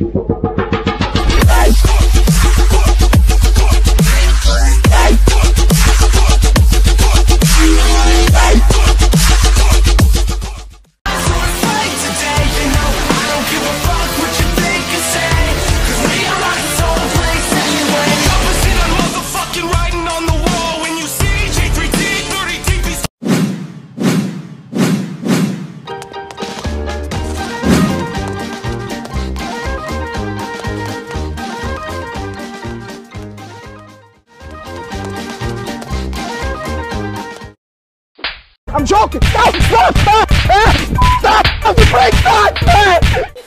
you. I'm joking! Stop! Stop! Stop! Ah! Stop! Stop the brake! Stop!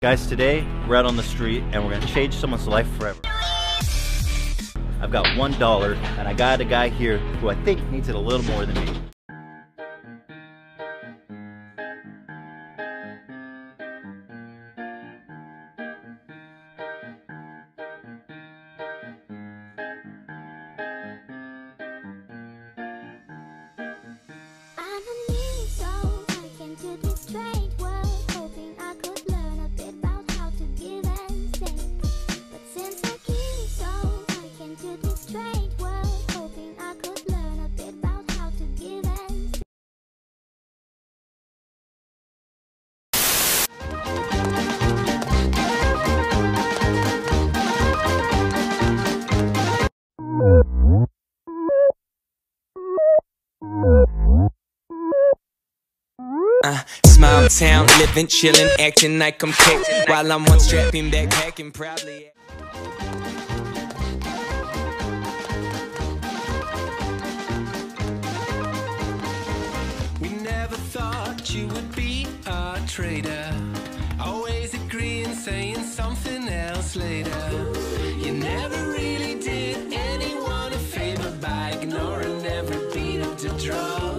Guys, today we're out on the street and we're gonna change someone's life forever. I've got one dollar and I got a guy here who I think needs it a little more than me. I'm a town, living, chilling, acting like I'm kicked. While I'm one strapping back, packing proudly. We never thought you would be a traitor. Always agreeing, saying something else later. You never really did anyone a favor by ignoring every beat of the drum.